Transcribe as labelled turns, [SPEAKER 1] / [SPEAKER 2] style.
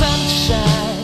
[SPEAKER 1] sunshine.